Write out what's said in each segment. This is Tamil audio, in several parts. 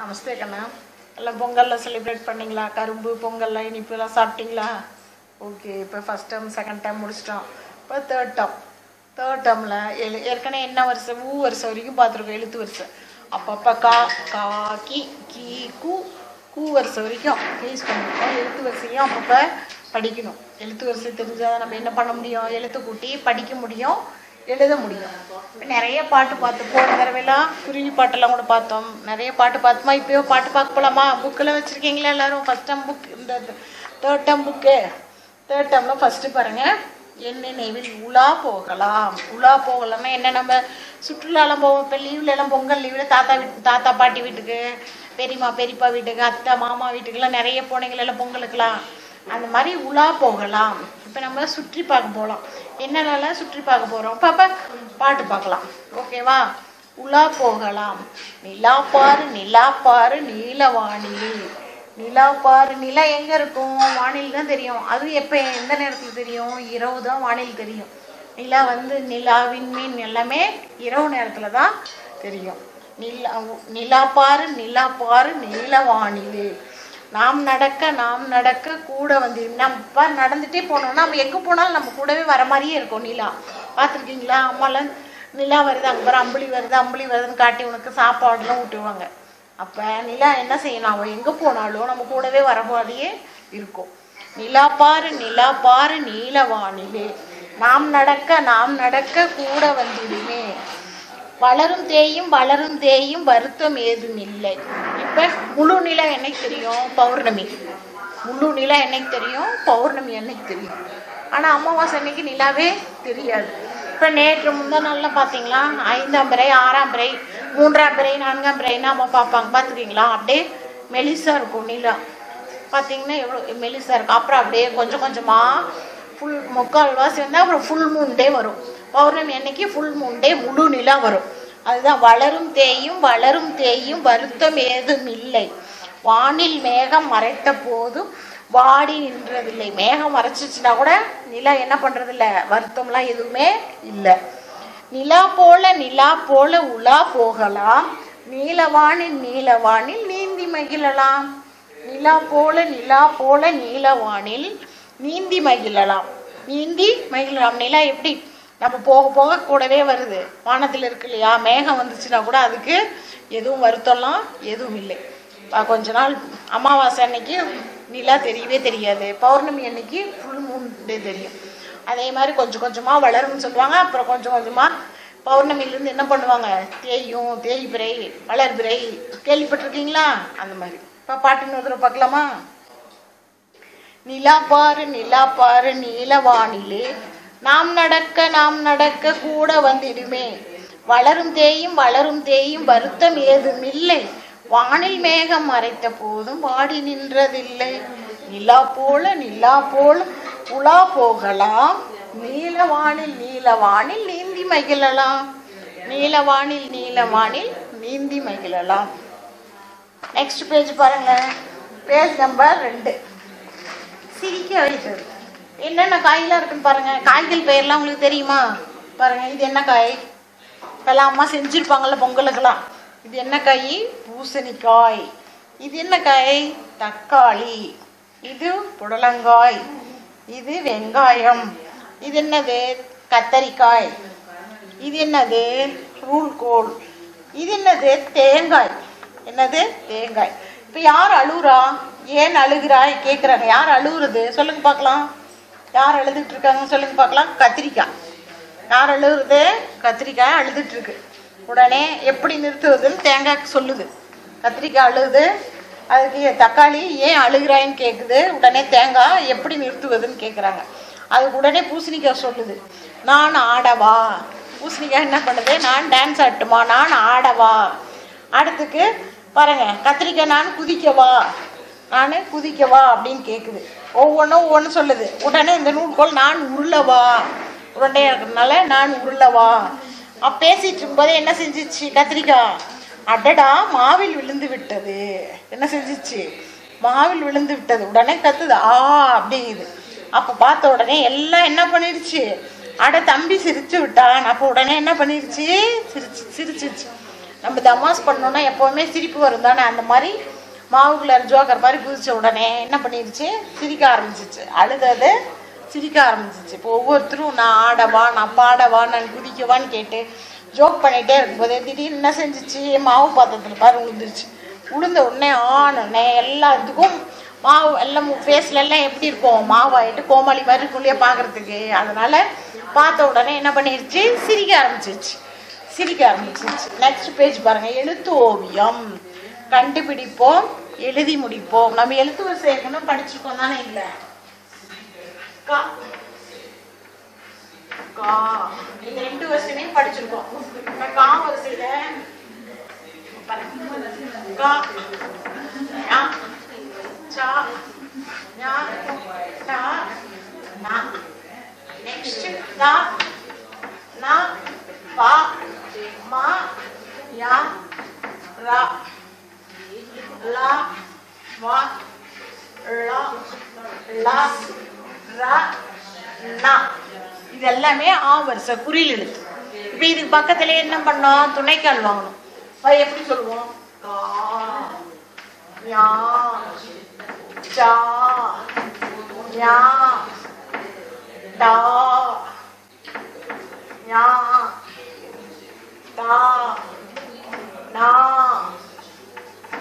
நமஸ்தே கண்ணா எல்லாம் பொங்கலில் செலிப்ரேட் பண்ணிங்களா? கரும்பு பொங்கல்லாம் இனிப்பு எல்லாம் சாப்பிட்டீங்களா? ஓகே இப்போ ஃபஸ்ட் டேர்ம் செகண்ட் டேர்ம் முடிச்சிட்டோம். இப்போ தேர்ட் டேர்ம் தேர்ட் டேர்மில் எழு ஏற்கனவே என்ன வருஷம் ஊ வருஷம் வரைக்கும் பார்த்துருக்கோம் எழுத்து வருஷம் அப்பப்போ கா கா கி கி கூ கூ வருஷம் வரைக்கும் யூஸ் பண்ணிருக்கோம். எழுத்து வரிசையும் அப்பப்போ படிக்கணும். எழுத்து வரிசை தெரிஞ்சால் நம்ம என்ன பண்ண முடியும்? எழுத்து கூட்டி படிக்க முடியும். எழுத முடியும். நிறைய பாட்டு பார்த்து போன தடவைலாம் குருவி பாட்டெல்லாம் கூட பார்த்தோம். நிறைய பாட்டு பார்த்தோமா? இப்போயோ பாட்டு பார்க்க போகலாமா புக்கில் வச்சுருக்கீங்களா எல்லாரும்? ஃபஸ்ட் டைம் புக் இந்த தேர்ட் டைம் புக்கு தேர்ட் டைமில் ஃபஸ்ட்டு பாருங்கள் என்ன நினைவில் உலா போகலாம்? உலா போகலாம்னா என்ன? நம்ம சுற்றுலாலாம் போவோம். இப்போ லீவ்ல எல்லாம் பொங்கல் லீவில் தாத்தா வீட்டு தாத்தா பாட்டி வீட்டுக்கு பெரியம்மா பெரியப்பா வீட்டுக்கு அத்தை மாமா வீட்டுக்கெல்லாம் நிறைய போனீங்களெல்லாம் பொங்கலுக்கெல்லாம். அந்த மாதிரி உலா போகலாம். இப்போ நம்ம சுற்றி பார்க்க போகலாம் என்னென்னலாம் சுற்றி பார்க்க போகிறோம் பாப்பா பாட்டு பார்க்கலாம். ஓகேவா உலா போகலாம். நிலா பாரு நிலா பாரு நீல வானிலி. நிலா பாரு நிலா எங்கே இருக்கும்? வானில் தான் தெரியும். அது எப்போ எந்த நேரத்தில் தெரியும்? இரவு தான் வானில் தெரியும். நிலா வந்து நிலாவின் மீன் எல்லாமே இரவு நேரத்தில் தான் தெரியும். நிலா நிலா பாரு நிலா பாரு நீல வானிலே. நாம் நடக்க நாம் நடக்க கூட வந்து நம்ம நடந்துட்டே போனோம்னா நம்ம எங்கே போனாலும் நம்ம கூடவே வர மாதிரியே இருக்கும் நிலா. பார்த்துருக்கீங்களா? அம்மாலாம் நிலா வருது அங்கே பாரு அம்புலி வருது அம்புலி வருதுன்னு காட்டி உனக்கு சாப்பாடுலாம் ஊட்டுவாங்க. அப்போ நிலா என்ன செய்யணும்? அவன் எங்கே போனாலும் நம்ம கூடவே வர மாதிரியே இருக்கும். நிலா பாரு நிலா பாரு நீல வானிலே நாம் நடக்க நாம் நடக்க கூட வந்துடுமே. வளரும் தேயும் வளரும் தேயும் வருத்தம் ஏதும் இல்லை. இப்போ முழு நிலா என்னைக்கு தெரியும்? பௌர்ணமி. முழு நிலா என்னைக்கு தெரியும்? பௌர்ணமி என்னைக்கு தெரியும்? ஆனால் அமாவாசை அன்னைக்கு நிலாவே தெரியாது. இப்போ நேற்று முந்தா நாளில் பார்த்தீங்களா ஐந்தாம் பிறை ஆறாம் பிறை மூன்றாம் பிறை நான்காம் பிறைன்னு அம்மா பார்ப்பாங்க பார்த்துருக்கீங்களா அப்படியே மெலிசா இருக்கும் நிலா. பார்த்தீங்கன்னா எவ்வளோ மெலிசா இருக்கும். அப்புறம் அப்படியே கொஞ்சம் கொஞ்சமாக ஃபுல் முக்கால் வாசி வந்தால் அப்புறம் ஃபுல் மூன் டே வரும். பௌர்ணமி அன்னைக்கு ஃபுல் மூன் டே முழு நிலா வரும். அதுதான் வளரும் தேயும் வளரும் தேயும் வருத்தம் ஏதும் இல்லை. வானில் மேகம் மறைத்த போதும் வாடி நின்றதில்லை. மேகம் மறைச்சிச்சுன்னா கூட நிலா என்ன பண்றதில்ல? வருத்தம்லாம் எதுவுமே இல்லை. நிலா போல நிலா போல உலா போகலாம். நீலவானில் நீலவானில் நீந்தி மகிழலாம். நிலா போல நிலா போல நீலவானில் நீந்தி மகிழலாம். நீந்தி மகிழலாம். நிலா எப்படி? நம்ம போக போக கூடவே வருது. வானத்தில் இருக்கு இல்லையா? மேகம் வந்துச்சுன்னா கூட அதுக்கு எதுவும் வருத்தம்லாம் எதுவும் இல்லை. கொஞ்ச நாள் அமாவாசை அன்னைக்கு நிலா தெரியவே தெரியாது. பௌர்ணமி அன்னைக்கு ஃபுல் மூன் டே தெரியும். அதே மாதிரி கொஞ்சம் கொஞ்சமாக வளரும்னு சொல்லுவாங்க. அப்புறம் கொஞ்சம் கொஞ்சமாக பௌர்ணமிலேருந்து என்ன பண்ணுவாங்க? தேயும் தேய் பிறை வளர் பிறை கேள்விப்பட்டிருக்கீங்களா? அந்த மாதிரி. இப்போ பாட்டின்னு ஒரு பார்க்கலாமா? நிலா பாரு நிலா பாரு நீலவானிலே நாம் நடக்க நாம் நடக்க கூட வந்திடுமே. வளரும் தேயும் வளரும் தேயும் வருத்தம் ஏதும் இல்லை. வானில் மேகம் மறைத்த போதும் வாடி நின்றதில்லை. நிலா போல நிலா போல உலா போகலாம். நீலவானில் நீலவானில் நீந்தி மகிழலாம். நீலவானில் நீலவானில் நீந்தி மகிழலாம். நெக்ஸ்ட் பேஜ் பாருங்க. பேஜ் நம்பர் ரெண்டு. சிரிக்க வைக்கிறது என்னென்ன காயெல்லாம் இருக்குன்னு பாருங்க. காய்கள் பெயர்லாம் உங்களுக்கு தெரியுமா? பாருங்க இது என்ன காய்? இப்பெல்லாம் அம்மா செஞ்சுருப்பாங்கல்ல பொங்கலுக்கெல்லாம். இது என்ன காய்? பூசணிக்காய். இது என்ன காய்? தக்காளி. இது புடலங்காய். இது வெங்காயம். இது என்னது? கத்தரிக்காய். இது என்னது? ரூல்கோல். இது என்னது? தேங்காய். என்னது? தேங்காய். இப்போ யார் அழுகுறா ஏன் அழுகிறாய் கேட்குறாங்க யார் அழுகுறது சொல்லுங்க பார்க்கலாம். யார் எழுதிட்டு இருக்காங்கன்னு சொல்லுங்க பார்க்கலாம். கத்திரிக்காய். யார் எழுதுறது கத்திரிக்காய் அழுதுட்டு இருக்கு. உடனே எப்படி நிறுத்துவதுன்னு தேங்காய்க்கு சொல்லுது. கத்திரிக்காய் அழுகுது அதுக்கு தக்காளி ஏன் அழுகிறாயின்னு கேட்குது உடனே தேங்காய் எப்படி நிறுத்துவதுன்னு கேட்குறாங்க அதுக்கு உடனே பூசணிக்காய் சொல்லுது. நான் ஆடவா. பூசணிக்காய் என்ன பண்ணுது? நான் டான்ஸ் ஆட்டுமா? நான் ஆடவா. அடுத்துக்கு பாருங்க. கத்திரிக்காய் நான் குதிக்கவா? நான் குதிக்கவா அப்படின்னு கேட்குது ஒவ்வொன்றும் ஒவ்வொன்று சொல்லுது. உடனே இந்த நூல்கோல் நான் உருளவா? உருண்டையாக இருக்கிறதுனால நான் உருளவா? அப்போ பேசிட்டு இருக்கும்போது என்ன செஞ்சிச்சு கத்திரிக்காய் அடடா மாவில் விழுந்து விட்டது. என்ன செஞ்சிச்சு? மாவில் விழுந்து விட்டது. உடனே கத்துது ஆ அப்படிங்குது. அப்போ பார்த்த உடனே எல்லாம் என்ன பண்ணிடுச்சு அட தம்பி சிரிச்சு விட்டான். அப்போ உடனே என்ன பண்ணிருச்சு? சிரிச்சு சிரிச்சிச்சு நம்ம தமாஸ் பண்ணோன்னா எப்போவுமே சிரிப்பு வரும் தானே அந்த மாதிரி மாவுக்குள்ள ஜோக்கர் மாதிரி குதிச்ச உடனே என்ன பண்ணிருச்சு? சிரிக்க ஆரம்பிச்சிச்சு. அழுதது சிரிக்க ஆரம்பிச்சிச்சு. இப்போ ஒவ்வொருத்தரும் நான் ஆடவா நான் பாடவா நான் குதிக்கவான்னு கேட்டு ஜோக் பண்ணிகிட்டே இருக்கும்போது திடீர்னு என்ன செஞ்சிச்சு? மாவு பாத்திரத்தில் பாரு உளுந்துருச்சு. உளுந்த உடனே ஆனே எல்லாத்துக்கும் மாவு எல்லாம் ஃபேஸ்ல எல்லாம் எப்படி இருக்கும்? மாவாயிட்டு கோமாளி மாதிரி இருக்குள்ளே பார்க்கறதுக்கு அதனால பார்த்த உடனே என்ன பண்ணிருச்சு? சிரிக்க ஆரம்பிச்சிருச்சு. சிரிக்க ஆரம்பிச்சிருச்சு. நெக்ஸ்ட் பேஜ் பாருங்க. எழுத்து ஓவியம். கண்டுபிடிப்போம் எழுதி முடிப்போம். நம்ம எழுத்து வரிசை ஏற்கனவே படிச்சிருக்கோம் தானே இல்லை? கா. கா. இந்த ரெண்டு வருஷனையும் படிச்சிருக்கோம். இப்ப கா வரிசையில கா. சா. ஞா, டா, நா. Next, தா, நா, பா, மா, யா, ரா, லா, வா, லா, லா, ரா, நா. இது எல்லாமே ஆ வரிசை குறியில் எழுத்து. இப்போ இதுக்கு பக்கத்துல என்ன பண்ணோம் துணைக்கால் வாங்கணும். அப்ப எப்படி சொல்லுவோம்? கா ஞா சா ஞா டா ஞா டா நா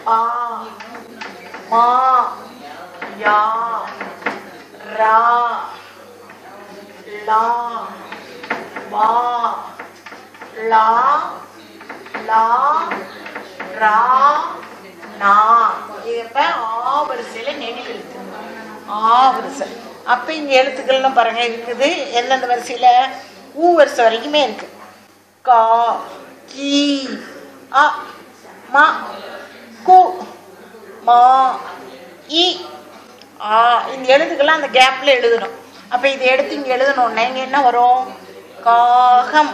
பா மா யா ரா லா வா லா லா ரா நா. இது இப்ப ஆ வரிசையில நெடில் எழுத்து ஆ வரிசை. அப்ப இங்க எழுத்துக்கள்லாம் பாருங்க இருக்குது. எந்தெந்த வரிசையில? ஊ வரிசை வரைக்குமே இருக்கு. கா கி அ ம மா இ ஆ இந்த எழுத்துக்கெல்லாம் அந்த கேப்ல எழுதணும். அப்ப இதை எடுத்து இங்க எழுதணும்னா இங்க என்ன வரும்? காகம்.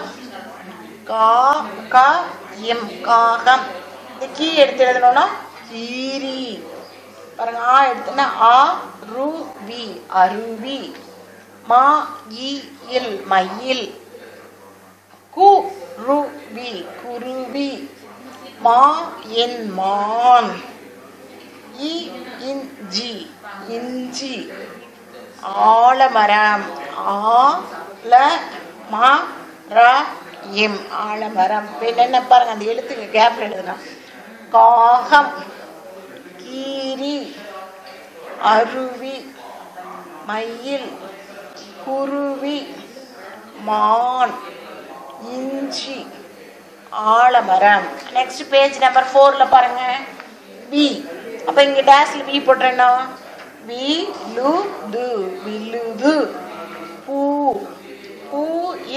கா கா எம் காகம். இந்த கீ எடுத்து எழுதணும்னா கீரி பாருங்க ஆ எடுத்தோன்னா ஆ ரு வி அருவி. மா இ இல் மயில். கு ரு வி குருவி. மா என் மான். இ இஞ்சி இஞ்சி ஆலமரம் ஆல மா ர எம் ஆலமரம். இப்ப என்னென்ன பாருங்க அந்த எழுத்துக்கு கேப் எழுதுனா. காகம். கீரி. அருவி. மயில். குருவி. மான். இஞ்சி. ஆலமரம். நெக்ஸ்ட் பேஜ் நம்பர் ஃபோர்ல பாருங்க. பி அப்ப இங்க டேஷ்ல வி போட்டேன்னா வி லு து. வில்லுது பூ. பூ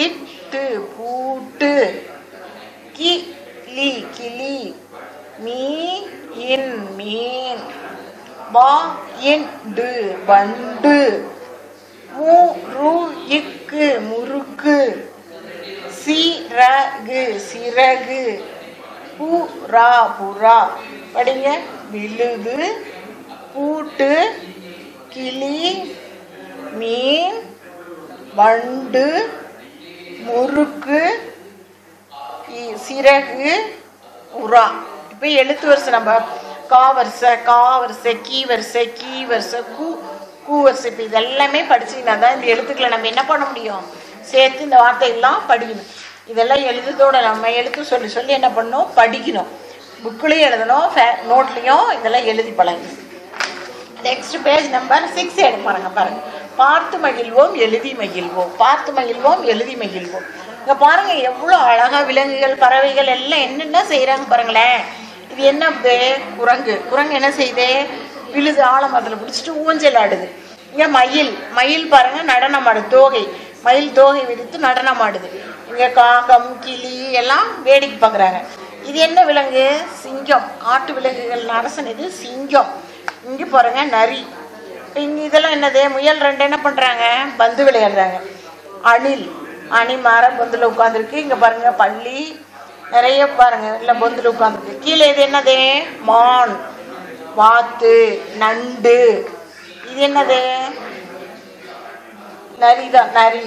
இட்டு பூட்டு. கிளி கிளி. மீ இன் மீன். வா இண்டு வண்டு. மூ ரு இக்கு முறுக்கு. சிறகு சிறகு. புறா புறா படிங்க. விழுது பூட்டு கிளி மீன் வண்டு முறுக்கு சிறகு உரா. இப்போ எழுத்து வரிசை நம்ம. கா வரிசை கா வரிசை கீ வரிசை கீ வரிசை கூ கூ வரிசை. இப்போ இதெல்லாமே படிச்சிங்கன்னா தான் இந்த எழுத்துக்களை நம்ம என்ன பண்ண முடியும்? சேர்த்து இந்த வார்த்தையெல்லாம் படிக்கணும். இதெல்லாம் எழுதுதோட நம்ம எழுத்து சொல்லி சொல்லி என்ன பண்ணணும்? படிக்கணும். புக்லேயும் எழுதணும் நோட்லேயும் இதெல்லாம் எழுதி பழகணும். நெக்ஸ்ட் பேஜ் நம்பர் சிக்ஸ் எடு பாருங்க பாருங்க. பார்த்து மகிழ்வோம் எழுதி மகிழ்வோம். பார்த்து மகிழ்வோம் எழுதி மகிழ்வோம். இங்கே பாருங்க எவ்வளோ அழகாக விலங்குகள் பறவைகள் எல்லாம் என்னென்ன செய்கிறாங்க பாருங்களேன். இது என்ன இது? குரங்கு. குரங்கு என்ன செய்யுது? விழுது ஆழமரத்தில் பிடிச்சிட்டு ஊஞ்சல் ஆடுது. இங்கே மயில். மயில் பாருங்க நடனம் ஆடு தோகை. மயில் தோகை விரித்து நடனம் ஆடுது இங்கே காகம் கிளி எல்லாம் வேடிக்கை பார்க்குறாங்க இது என்ன விலங்கு? சிங்கம். காட்டு விலங்குகள் அரசன் இது சிங்கம். இங்கே பாருங்க நரி. இங்கே இதெல்லாம் என்னது? முயல் ரெண்டு என்ன பண்ணுறாங்க பந்து விளையாடுறாங்க. அணில். அணி மரம் பொந்தில் உட்காந்துருக்கு இங்கே பாருங்க பள்ளி. நிறைய பாருங்க இல்லை பொந்தில் உட்காந்துருக்கு கீழே இது என்னது? மான். வாத்து. நண்டு. இது என்னது? நரிதான் நரி.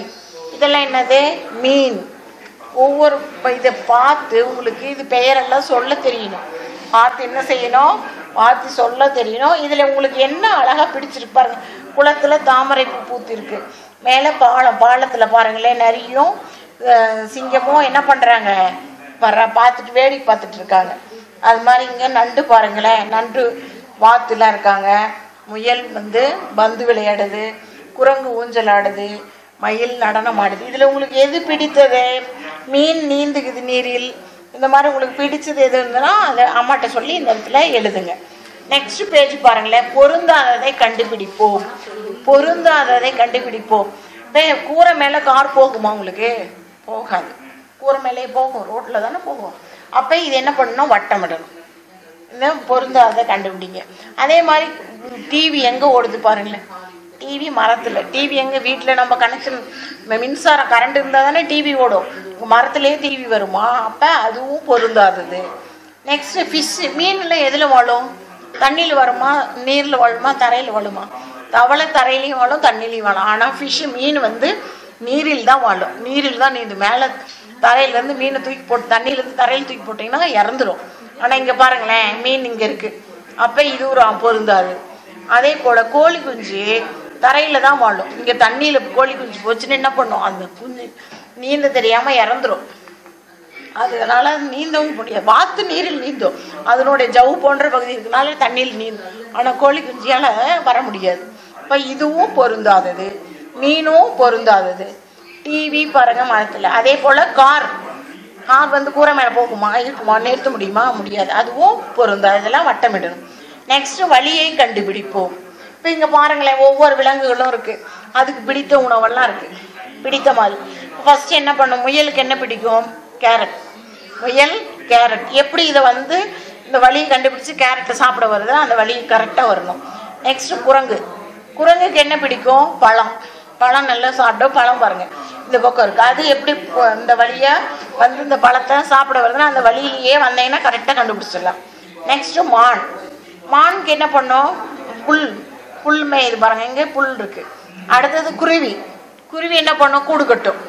இதெல்லாம் என்னது? மீன். ஒவ்வொரு இதை பார்த்து உங்களுக்கு இது பெயரெல்லாம் சொல்ல தெரியணும். பார்த்து என்ன செய்யணும்? பார்த்து சொல்ல தெரியணும். இதில் உங்களுக்கு என்ன அழகாக பிடிச்சிருக்கு பாருங்க. குளத்தில் தாமரை பூ பூத்திருக்கு. மேலே பாலம் பாலத்தில் பாருங்களேன் நரியும் சிங்கமும் என்ன பண்ணுறாங்க வர்ற பார்த்துட்டு வேடிக்கை பார்த்துட்டு இருக்காங்க. அது மாதிரி இங்கே நண்டு பாருங்களேன் நண்டு வாத்துலாம் இருக்காங்க. முயல் வந்து பந்து விளையாடுது. குரங்கு ஊஞ்சல் ஆடுது மயில் நடனம் ஆடுது இதில் உங்களுக்கு எது பிடித்தது? மீன் நீந்துக்குது நீரில். இந்த மாதிரி உங்களுக்கு பிடிச்சது எது இருந்ததுன்னா அதை அம்மாட்ட சொல்லி இந்த இடத்துல எழுதுங்க. நெக்ஸ்ட் பேஜ் பாருங்களேன். பொருந்தாததை கண்டுபிடிப்போம். பொருந்தாததை கண்டுபிடிப்போம். இப்போ கூரை மேலே கார் போகுமா உங்களுக்கு? போகாது. கூரை மேலே போகும். ரோட்டில் தானே போகும். அப்போ இது என்ன பண்ணணும்? வட்டமிடணும். இந்த பொருந்தாத கண்டுபிடிங்க. அதே மாதிரி டிவி எங்கே ஓடுது பாருங்களேன். டிவி மரத்தில். டிவி எங்கே வீட்டில் நம்ம கனெக்ஷன் மின்சாரம் கரண்ட் இருந்தால் தானே டிவி ஓடும். மரத்துலேயே டிவி வருமா? அப்போ அதுவும் பொருந்தாதது. நெக்ஸ்ட்டு ஃபிஷ்ஷு மீனில் எதில் வாழும்? தண்ணியில் வருமா? நீரில் வாழுமா? தரையில் வாழுமா? தவளை தரையிலையும் வாழும் தண்ணிலையும் வாழும். ஆனால் ஃபிஷ்ஷு மீன் வந்து நீரில் தான் வாழும். நீரில் தான் நீந்து மேலே தரையிலேருந்து மீனை தூக்கி போட்டு தண்ணியிலேருந்து தரையில் தூக்கி போட்டிங்கன்னா இறந்துடும் ஆனால் இங்கே பாருங்களேன் மீன் இங்கே இருக்குது அப்போ இது ஒரு பொருந்தாது. அதே போல் கோழி குஞ்சு தரையில் தான் வாழும். இங்கே தண்ணியில் கோழி குஞ்சு போச்சுன்னு என்ன பண்ணும்? அந்த குஞ்சு நீந்த தெரியாமல் இறந்துரும். அதனால நீந்தவும் முடியாது. வாத்து நீரில் நீந்தும். அதனுடைய ஜவு போன்ற பகுதி இருக்கனால தண்ணியில் நீந்தும். ஆனால் கோழி குஞ்சியால் வர முடியாது. இப்போ இதுவும் பொருந்தாதது. மீனும் பொருந்தாதது. டிவி பாருங்க மரத்தில். அதே போல் கார். கார் வந்து கூரை மேலே போகுமா? இருக்குமா? நிறுத்த முடியுமா? முடியாது. அதுவும் பொருந்தாது. இதெல்லாம் வட்டமிடணும். நெக்ஸ்ட் வழியை கண்டுபிடிப்போம். இப்போ இங்கே பாருங்களேன் ஒவ்வொரு விலங்குகளும் இருக்குது அதுக்கு பிடித்த உணவெல்லாம் இருக்குது பிடித்த மாதிரி. ஃபர்ஸ்ட் என்ன பண்ணும்? முயலுக்கு என்ன பிடிக்கும்? கேரட். முயல் கேரட். எப்படி இதை வந்து இந்த வழியை கண்டுபிடிச்சு கேரட்டை சாப்பிட வருதோ அந்த வழி கரெக்டாக வரணும். நெக்ஸ்ட் குரங்கு. குரங்குக்கு என்ன பிடிக்கும்? பழம். பழம் நல்லா சாப்பிட்டோம் பழம் பாருங்க. இந்த பக்கம் இருக்கு. அது எப்படி இந்த வழியா வந்து இந்த பழத்தை சாப்பிட வருதுன்னா அந்த வழியிலேயே வந்தீங்கன்னா கரெக்டாக கண்டுபிடிச்சிடலாம். நெக்ஸ்ட் மான். மானுக்கு என்ன பண்ணும்? புல். புல் மேயுது பாருங்க இங்கே புல் இருக்கு? அடுத்தது குருவி. குருவி என்ன பண்ணும்? கூடு கட்டும்.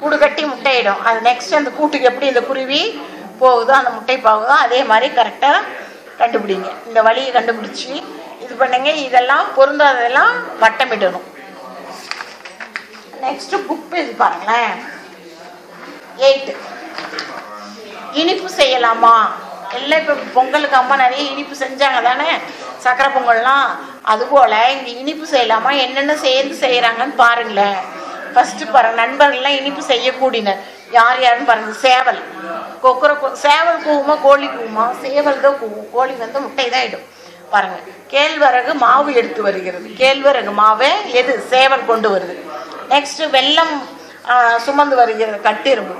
கூடு கட்டி முட்டையிடும். அது நெக்ஸ்ட் அந்த கூட்டுக்கு எப்படி இந்த குருவி போகுதோ அந்த முட்டை போகுதோ அதே மாதிரி கரெக்டாக கண்டுபிடிங்க. இந்த வழியை கண்டுபிடிச்சி இது பண்ணுங்க. இதெல்லாம் பொருந்தாததெல்லாம் வட்டமிடணும். நெக்ஸ்ட் புக் பேஜ் பாருங்களேன். எயிட்டு இனிப்பு செய்யலாமா? எல்லாம் இப்போ பொங்கலுக்கு அம்மா நிறைய இனிப்பு செஞ்சாங்க தானே? சக்கரை பொங்கல்லாம் அதுபோல் இந்த இனிப்பு செய்யலாமா? என்னென்ன சேர்ந்து செய்கிறாங்கன்னு பாருங்களேன். ஃபஸ்ட்டு பாருங்க நண்பர்கள்லாம் இனிப்பு செய்யக்கூடினர். யார் யாருன்னு பாருங்க சேவல். கொக்குரை சேவல் கூவுமா கோழி கூவுமா? சேவல் தான் கூவும். கோழி வந்து முட்டை தான் இடும். பாருங்க கேழ்வரகு மாவு எடுத்து வருகிறது. கேழ்வரகு மாவை எது? சேவல் கொண்டு வருது. நெக்ஸ்ட்டு வெல்லம் சுமந்து வருகிறது கட்டெரும்பு.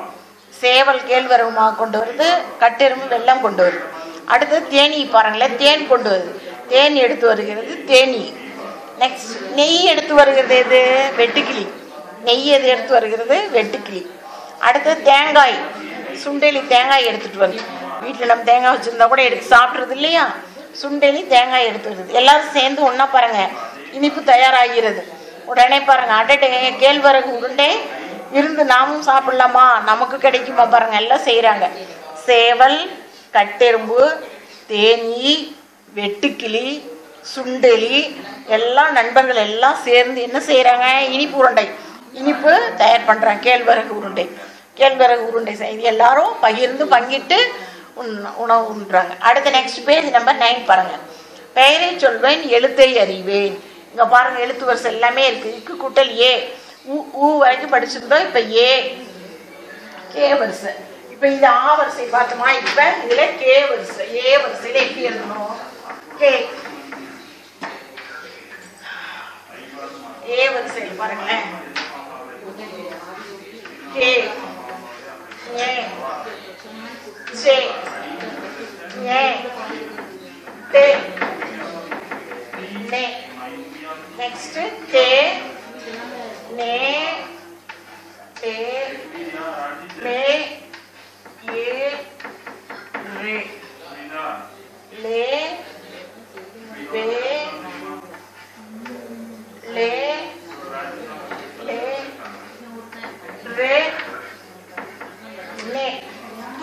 சேவல் கேழ்வரகு மாவு கொண்டு வருது கட்டெரும்பு வெல்லம் கொண்டு வருது. அடுத்தது தேனி பாருங்களேன் தேன் கொண்டு வருது. தேன் எடுத்து வருகிறது தேனி. நெக்ஸ்ட் நெய் எடுத்து வருகிறது எது? வெட்டுக்கிளி. நெய் எது எடுத்து வருகிறது? வெட்டுக்கிளி. அடுத்தது தேங்காய். சுண்டெலி தேங்காய் எடுத்துட்டு வருது. வீட்டில் நம்ம தேங்காய் வச்சுருந்தா கூட எடுத்து சாப்பிட்றது இல்லையா? சுண்டெலி தேங்காய் எடுத்து வருது. எல்லாரும் சேர்ந்து ஒன்றா பாருங்கள் இனிப்பு தயாராகிறது. உடனே பாருங்கள் அடடே கேழ்வரகு உருண்டை இருந்து நாமும் சாப்பிடலாமா? நமக்கு கிடைக்குமா பாருங்க எல்லாம் செய்கிறாங்க சேவல் கட்டெரும்பு தேனி வெட்டுக்கிளி சுண்டெலி எல்லாம் நண்பர்கள் எல்லாம் சேர்ந்து என்ன செய்கிறாங்க இனிப்பு உருண்டை. இனிப்பு தயார் பண்ணுறாங்க கேழ்வரகு உருண்டை. கேழ்வரகு உருண்டை செய்து எல்லாரும் பகிர்ந்து பங்கிட்டு உண் உணவு உண்றாங்க. அடுத்த நெக்ஸ்ட் பேஜ் நம்பர் நைன் பாருங்க. பெயரை சொல்வேன் எழுத்தை அறிவேன். இங்க பாருங்க எழுத்து வரிசை எல்லாமே இருக்கு. இக்கு கூட்டல் ஏ ஊ ஊ வரைக்கும் படிச்சிருந்தோம் இப்ப ஏ. கே வரிசை. இப்ப இது ஆ வரிசை பார்த்தோமா? இப்ப இதுல கே வரிசை. ஏ வரிசையில எப்படி எழுதணும்? கே. ஏ வரிசையில் பாருங்களேன். கே. ஏ. சே ஏ. தே. நெக்ஸ்ட் கே. நே தே மே ஏ ரே. லே லே லே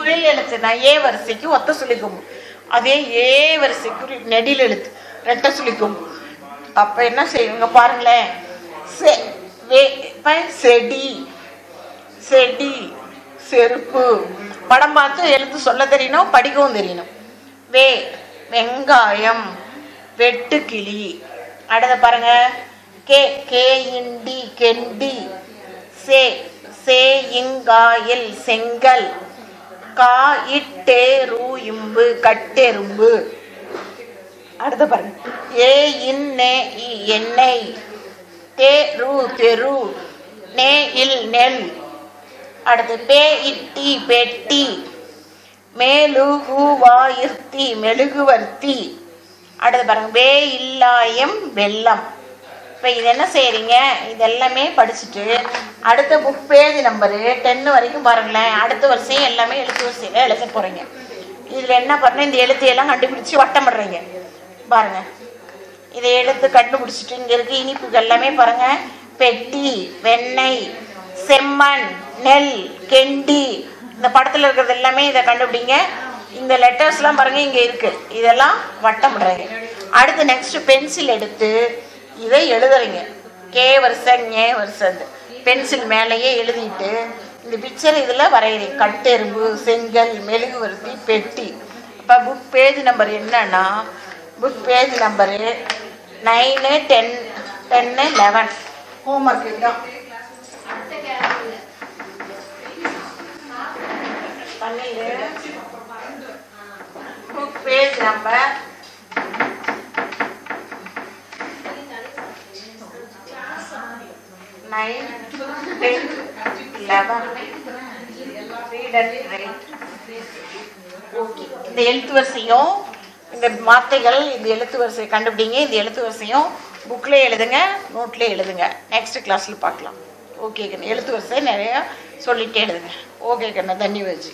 ரே எழுத்து நான் ஏ வரிசைக்கு ஒத்த சுழிக்கும் அதே ஏ வரிசைக்கு நெடில் எழுத்து. ரெட்டை சுழிக்கும் அப்ப என்ன செய்யுங்க பாருங்களேன். சரி செடி. செடி செருப்பு. படம் பார்த்து எழுத்து சொல்ல தெரியணும் படிக்கவும் தெரியணும் வே வெங்காயம் வெட்டுக்கிளி அடுத்த பாருங்க. கே கே இண்டி கெண்டி. சே சே இங்காயில் செங்கல். கா இட்டே ரூ இம்பு கட்டெரும்பு. அடுத்த பாருங்க. ஏ இன்னே இ எண்ணெய். தே ரு தெரு நே இல் நெல். அடுத்து பே இட்டி பெட்டி மேலு ஹூவா இர்த்தி மெழுகுவர்த்தி அடுத்து பாருங்க வே இல்லாயம் வெள்ளம். இப்போ இது என்ன செய்கிறீங்க இது எல்லாமே படிச்சுட்டு அடுத்த புக் பேஜ் நம்பரு டென்னு வரைக்கும் பாருங்களேன். அடுத்த வருஷம் எல்லாமே எழுத்து வரிசையில் எழுத போகிறீங்க இதில் என்ன பண்ணுறேன் இந்த எழுத்தையெல்லாம் கண்டுபிடிச்சி வட்டமிடுறீங்க. பாருங்கள் இதை எடுத்து கண்டுபிடிச்சிட்டு இங்கே இருக்க இனிப்புகள் எல்லாமே பாருங்க. பெட்டி வெண்ணெய் செம்மண் நெல் கெண்டி இந்த படத்தில் இருக்கிறது எல்லாமே இதை கண்டுபிடிங்க. இந்த லெட்டர்ஸ்லாம் பாருங்க இங்கே இருக்கு. இதெல்லாம் வட்டமிடுறீங்க அடுத்து நெக்ஸ்ட் பென்சில் எடுத்து இதை எழுதுறீங்க. கே வருஷம் ஏ வருஷம். பென்சில் மேலேயே எழுதிட்டு இந்த பிக்சர் இதில் வரைகிறீங்க கட்டெரும்பு செங்கல் மெழுகுவர்த்தி பெட்டி. இப்போ புக் பேஜ் நம்பர் என்னன்னா book page number nine ten ten eleven homework இதுதான் பன்னெண்டு. Book page number nine ten eleven read and write okay இந்த எழுத்து வரிசையும் இந்த வார்த்தைகள் இந்த எழுத்து வரிசையை கண்டுபிடிங்க. இந்த எழுத்து வரிசையும் புக்கில் எழுதுங்க நோட்லேயே எழுதுங்க. நெக்ஸ்ட் கிளாஸில் பார்க்கலாம். ஓகே கண்ணு. எழுத்து வரிசை நிறையா சொல்லிகிட்டே எழுதுங்க. ஓகே கண்ணு. தண்ணி வச்சு.